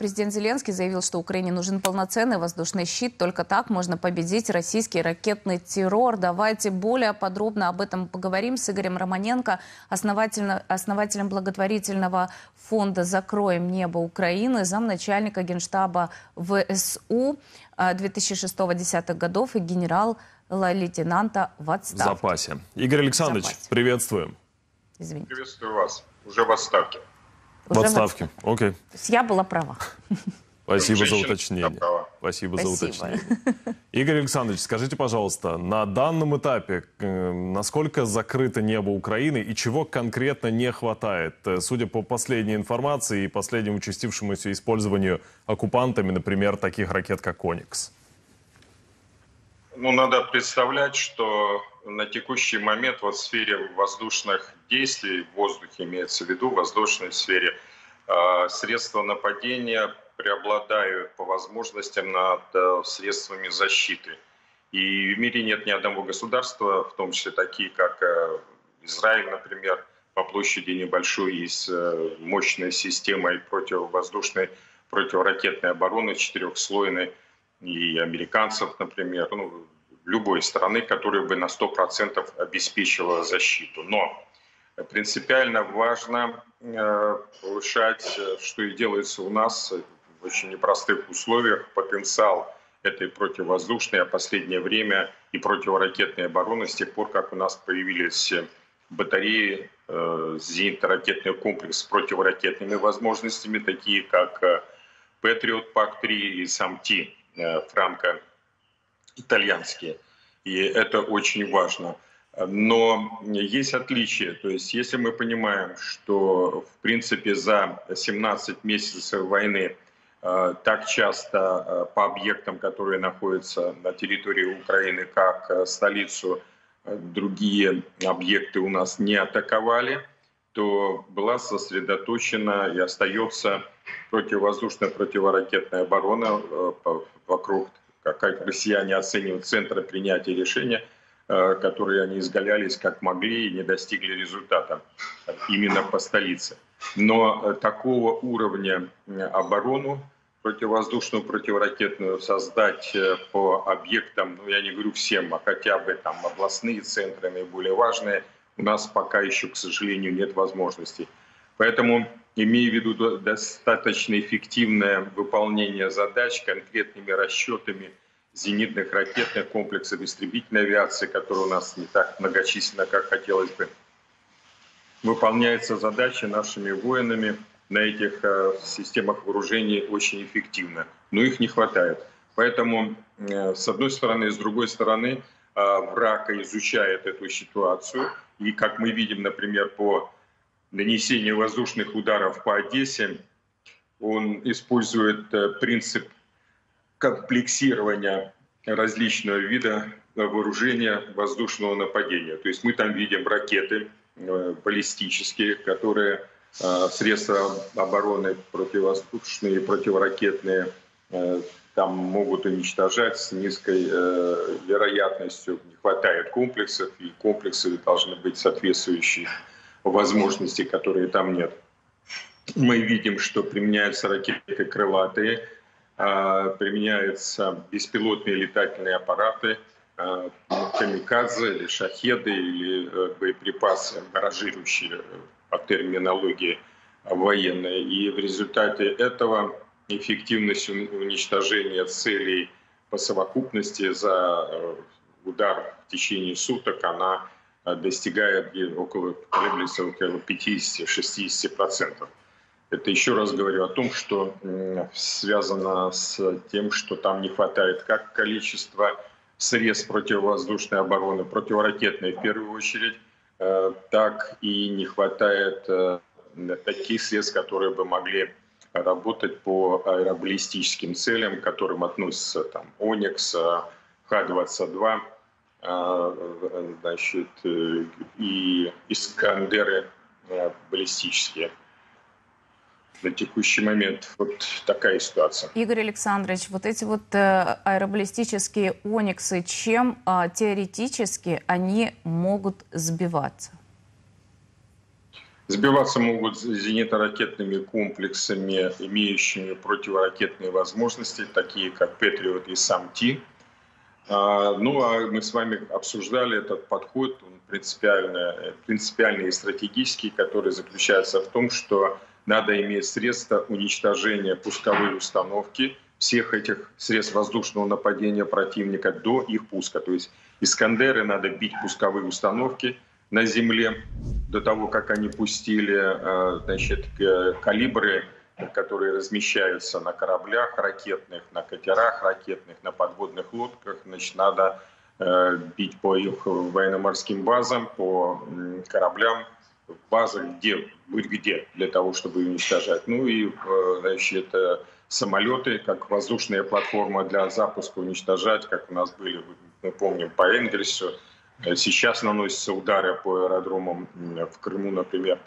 Президент Зеленский заявил, что Украине нужен полноценный воздушный щит. Только так можно победить российский ракетный террор. Давайте более подробно об этом поговорим с Игорем Романенко, основателем благотворительного фонда «Закроем небо Украины», замначальника генштаба ВСУ 2006-2010 годов и генерал-лейтенанта в отставке. В запасе. Игорь Александрович, запасе. приветствуем. Извините. Приветствую вас. Уже в отставке. В отставке. Окей. То есть я была права. Спасибо за уточнение. Спасибо, Спасибо за уточнение. Игорь Александрович, скажите, пожалуйста, на данном этапе э, насколько закрыто небо Украины и чего конкретно не хватает? Э, судя по последней информации и последнему участившемуся использованию оккупантами, например, таких ракет, как «Оникс». Ну, надо представлять, что на текущий момент вот в сфере воздушных действий, в воздухе имеется в виду, в воздушной сфере, э, средства нападения преобладают по возможностям над э, средствами защиты. И в мире нет ни одного государства, в том числе такие, как э, Израиль, например, по площади небольшой и с мощной системой противовоздушной, противоракетной обороны четырехслойной, и американцев, например, ну, любой страны, которая бы на 100% обеспечивала защиту. Но принципиально важно э, повышать, э, что и делается у нас в очень непростых условиях, потенциал этой противовоздушной, а последнее время и противоракетной обороны с тех пор, как у нас появились батареи, э, зенитно-ракетный комплекс с противоракетными возможностями, такие как Patriot PAC-3 и SAM-T франко-итальянские. И это очень важно. Но есть отличия. То есть если мы понимаем, что в принципе за 17 месяцев войны э, так часто э, по объектам, которые находятся на территории Украины, как э, столицу, другие объекты у нас не атаковали, то была сосредоточена и остается противовоздушная противоракетная оборона вокруг, как россияне оценивают, центра принятия решения – которые они изгалялись как могли и не достигли результата именно по столице. Но э, такого уровня э, оборону противовоздушную, противоракетную создать по объектам, ну я не говорю всем, а хотя бы там областные центры наиболее важные, у нас пока еще, к сожалению, нет возможностей. Поэтому, имея в виду достаточно эффективное выполнение задач конкретными расчетами – зенитных ракетных комплексов, истребительной авиации, которая у нас не так многочисленна, как хотелось бы. Выполняется задача нашими воинами на этих э, системах вооружений очень эффективно, но их не хватает. Поэтому, э, с одной стороны, с другой стороны, э, враг изучает эту ситуацию. И, как мы видим, например, по нанесению воздушных ударов по Одессе, он использует принцип комплексирования различного вида вооружения воздушного нападения. То есть мы там видим ракеты э, баллистические, которые э, средства обороны противовоздушные противоракетные э, там могут уничтожать с низкой вероятностью. Не хватает комплексов, и комплексы должны быть соответствующие возможности, которые там нет. Мы видим, что применяются ракеты крылатые, применяются беспилотные летательные аппараты, а, камикадзе или шахеды или э, боеприпасы, баражирующие по терминологии военной. И в результате этого эффективность уничтожения целей по совокупности за э, удар в течение суток она э, достигает около, колеблется около 50-60%. Это еще раз говорю о том, что связано с тем, что там не хватает как количества средств противовоздушной обороны, противоракетной в первую очередь, э, так и не хватает э, таких средств, которые бы могли работать по аэробаллистическим целям, к которым относятся там «Оникс», Х-22, э, значит, и «Искандеры» баллистические на текущий момент. Вот такая ситуация. Игорь Александрович, вот эти вот э, аэробаллистические ониксы, чем э, теоретически они могут сбиваться? Сбиваться могут зенитно-ракетными комплексами, имеющими противоракетные возможности, такие как «Патриот» и «Самти». А, ну, а мы с вами обсуждали этот подход, он принципиально, принципиальный и стратегический, который заключается в том, что надо иметь средства уничтожения пусковой установки всех этих средств воздушного нападения противника до их пуска. То есть «Искандеры» надо бить пусковые установки на земле до того, как они пустили э, значит, калибры, которые размещаются на кораблях ракетных, на катерах ракетных, на подводных лодках. Значит, надо э, бить по их военно-морским базам, по кораблям, базах, где, быть где, для того, чтобы уничтожать. Ну и, э, значит, самолеты, как воздушная платформа для запуска уничтожать, как у нас были, мы помним, по Энгельсу, Э, сейчас наносятся удары по аэродромам в Крыму, например.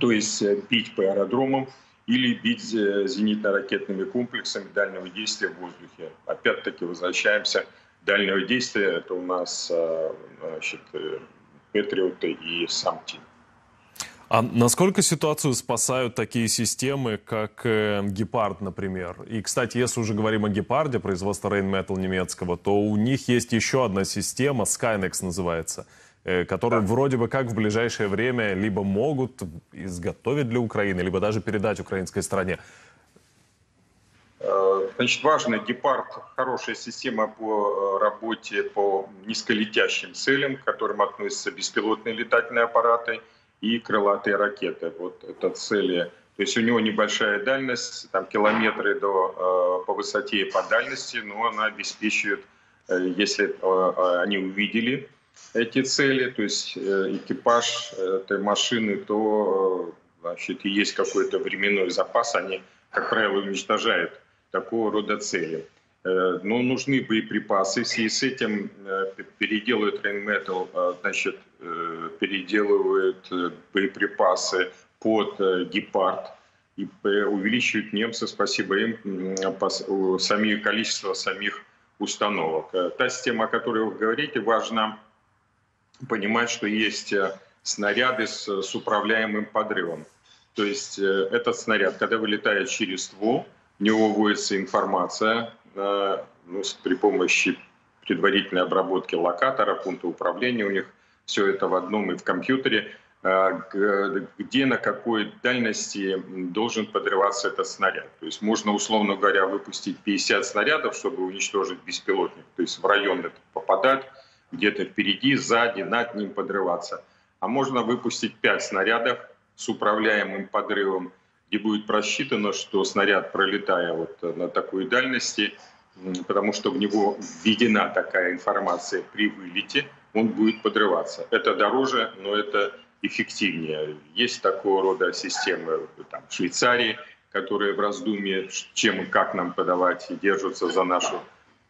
То есть э, бить по аэродромам или бить зенитно-ракетными комплексами дальнего действия в воздухе. Опять-таки возвращаемся. Дальнего действия это у нас значит, Патриоты и Самти. А насколько ситуацию спасают такие системы, как э, Гепард, например? И, кстати, если уже говорим о Гепарде, производства Rheinmetall немецкого, то у них есть еще одна система, Skynex называется, э, которую да. вроде бы как в ближайшее время либо могут изготовить для Украины, либо даже передать украинской стране. Э, значит, важно, Гепард – хорошая система по э, работе по низколетящим целям, к которым относятся беспилотные летательные аппараты – и крылатые ракеты. Вот это цели. То есть у него небольшая дальность, там километры до, э, по высоте и по дальности, но она обеспечивает, если они увидели эти цели, то есть экипаж этой машины, то значит, и есть какой-то временной запас, они, как правило, уничтожают такого рода цели. Э, но нужны боеприпасы. В связи с этим э, переделывают Rheinmetall, э, значит, переделывают боеприпасы под «Гепард» и увеличивают немцы, спасибо им, самих, количество самих установок. Та система, о которой вы говорите, важно понимать, что есть снаряды с, с управляемым подрывом. То есть этот снаряд, когда вылетает через ствол, него вводится информация, ну, при помощи предварительной обработки локатора, пункта управления у них все это в одном и в компьютере, а, где на какой дальности должен подрываться этот снаряд. То есть можно, условно говоря, выпустить 50 снарядов, чтобы уничтожить беспилотник, то есть в район попадать, где-то впереди, сзади, над ним подрываться. А можно выпустить 5 снарядов с управляемым подрывом, и будет просчитано, что снаряд, пролетая вот на такой дальности, потому что в него введена такая информация при вылете, он будет подрываться. Это дороже, но это эффективнее. Есть такого рода системы там, в Швейцарии, которые в раздумье, чем и как нам подавать, и держатся за нашу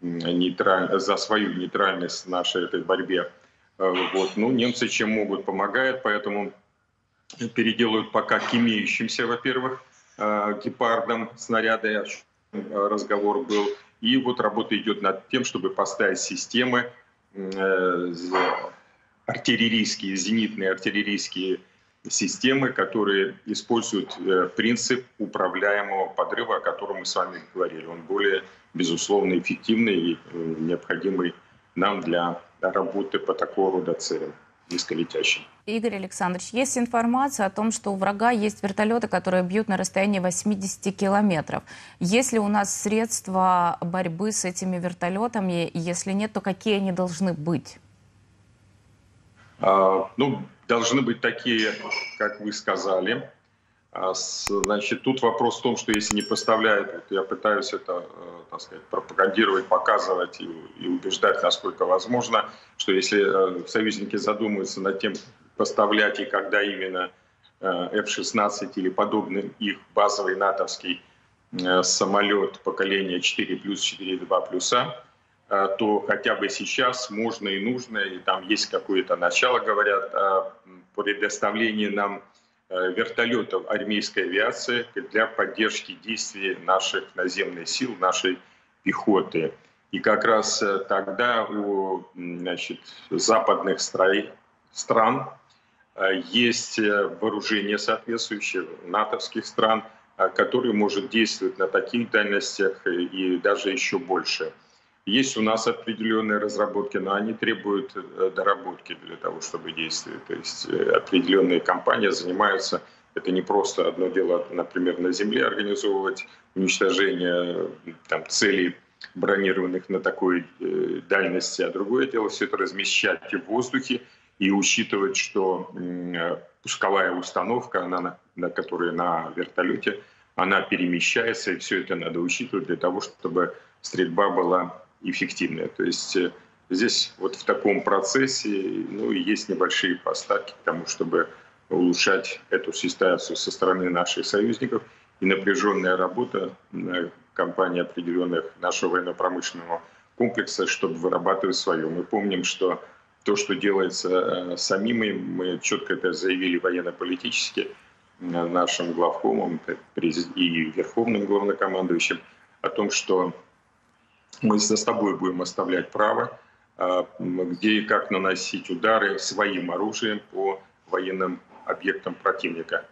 нейтраль... за свою нейтральность в нашей этой борьбе. Э, вот. Ну, немцы чем могут, помогают, поэтому переделают пока к имеющимся, во-первых, э, гепардам снаряды, э, разговор был. И вот работа идет над тем, чтобы поставить системы э, артиллерийские, зенитные артиллерийские системы, которые используют принцип управляемого подрыва, о котором мы с вами говорили. Он более, безусловно, эффективный и необходимый нам для работы по такого рода целям низколетящим. Игорь Александрович, есть информация о том, что у врага есть вертолеты, которые бьют на расстоянии 80 километров. Есть ли у нас средства борьбы с этими вертолетами? Если нет, то какие они должны быть? А, ну, должны быть такие, как вы сказали. А, значит, тут вопрос в том, что если не поставляют, вот я пытаюсь это, э, так сказать, пропагандировать, показывать и, и убеждать, насколько возможно, что если э, союзники задумаются над тем, поставлять и когда именно э, F-16 или подобный их базовый натовский самолет поколения 4 плюс 4.2 плюса, то хотя бы сейчас можно и нужно, и там есть какое-то начало, говорят, о предоставлении нам вертолетов армейской авиации для поддержки действий наших наземных сил, нашей пехоты. И как раз э, тогда у значит, западных стран есть вооружение соответствующее натовских стран, которое может действовать на таких дальностях и даже еще больше. Есть у нас определенные разработки, но они требуют доработки для того, чтобы действовать. То есть определенные компании занимаются это не просто одно дело, например, на Земле организовывать уничтожение там, целей, бронированных на такой э, дальности, а другое дело все это размещать в воздухе и учитывать, что э, пусковая установка, она, на, на которой на вертолете, она перемещается, и все это надо учитывать для того, чтобы стрельба была эффективная. То есть э, здесь вот в таком процессе ну, есть небольшие поставки к тому, чтобы улучшать эту ситуацию со стороны наших союзников. И напряженная работа компании определенных нашего военно-промышленного комплекса, чтобы вырабатывать свое. Мы помним, что то, что делается э, самими, мы четко это заявили военно-политически э, нашим главкомом и верховным главнокомандующим о том, что мы за собой будем оставлять право, э, где и как наносить удары своим оружием по военным объектом противника.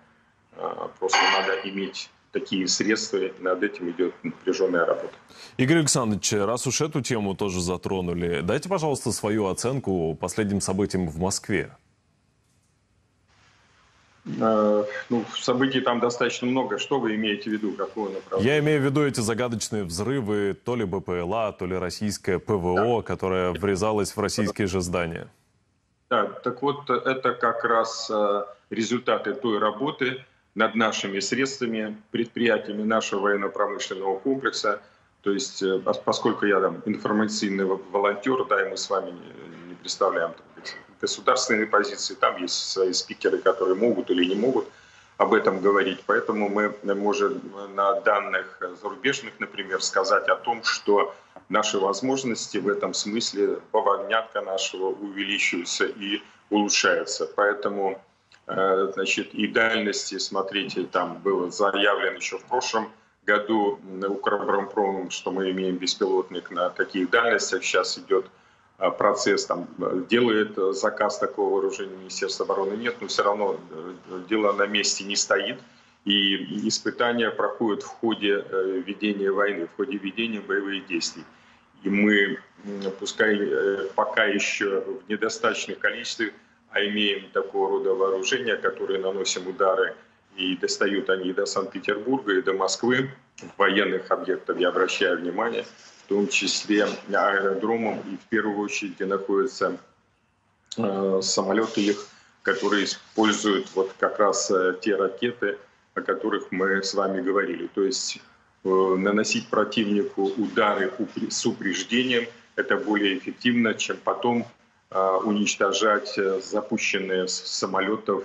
А, просто надо иметь такие средства, над этим идет напряженная работа. Игорь Александрович, раз уж эту тему тоже затронули, дайте, пожалуйста, свою оценку последним событиям в Москве. А, ну, событий там достаточно много. Что вы имеете в виду? Какого направления? Я имею в виду эти загадочные взрывы, то ли БПЛА, то ли российское ПВО, да. которое врезалось в российские же здания. Да, так вот это как раз э, результаты той работы над нашими средствами, предприятиями нашего военно-промышленного комплекса. То есть, э, поскольку я там информационный волонтер, да, и мы с вами не представляем так, государственные позиции, там есть свои спикеры, которые могут или не могут об этом говорить. Поэтому мы можем на данных зарубежных, например, сказать о том, что наши возможности в этом смысле повогнятка нашего увеличиваются и улучшаются. Поэтому э, значит, и дальности, смотрите, там было заявлено еще в прошлом году Укроборонпромом, что мы имеем беспилотник на таких дальностях. Сейчас идет процесс, там, делает заказ такого вооружения Министерства обороны, нет, но все равно э, дело на месте не стоит. И испытания проходят в ходе ведения войны, в ходе ведения боевых действий. И мы, пускай э, пока еще в недостаточных количествах, а имеем такого рода вооружения, которые наносим удары, и достают они и до Санкт-Петербурга, и до Москвы, военных объектах, я обращаю внимание, том числе аэродромом, и в первую очередь, где находятся э, самолеты их, которые используют вот как раз э, те ракеты, о которых мы с вами говорили. То есть Э, наносить противнику удары с упреждением. Это более эффективно, чем потом уничтожать запущенные с самолетов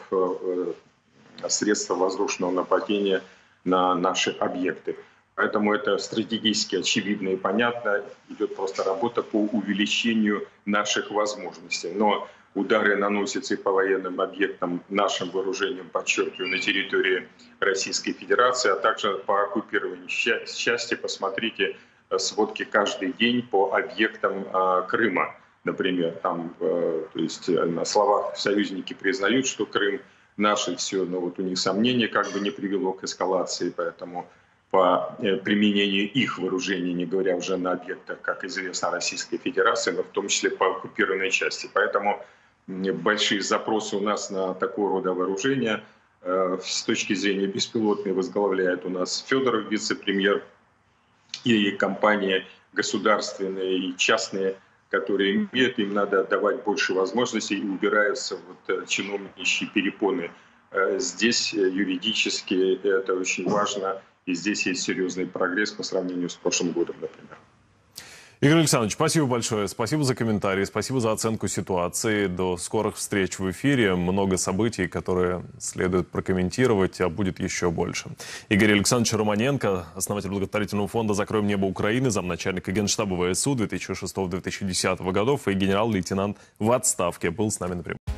средства воздушного нападения на наши объекты. Поэтому это стратегически очевидно и понятно. Идет просто работа по увеличению наших возможностей. Но удары наносятся и по военным объектам нашим вооружением, подчеркиваю, на территории Российской Федерации, а также по оккупированию части. Посмотрите э, сводки каждый день по объектам э, Крыма. Например, там, э, то есть на словах союзники признают, что Крым наш и все, но вот у них сомнения как бы не привело к эскалации, поэтому по применению их вооружений, не говоря уже на объектах, как известно, Российской Федерации, но в том числе по оккупированной части. Поэтому большие запросы у нас на такого рода вооружение. Э, с точки зрения беспилотной возглавляет у нас Федоров, вице-премьер, и компании государственные и частные, которые имеют, им надо давать больше возможностей и убираются вот э, чиновничьи перепоны. Э, здесь юридически это очень важно, и здесь есть серьезный прогресс по сравнению с прошлым годом, например. Игорь Александрович, спасибо большое. Спасибо за комментарии, спасибо за оценку ситуации. До скорых встреч в эфире. Много событий, которые следует прокомментировать, а будет еще больше. Игорь Александрович Романенко, основатель благотворительного фонда «Закроем небо Украины», замначальника Генштаба ВСУ 2006-2010 годов и генерал-лейтенант в отставке, был с нами напрямую.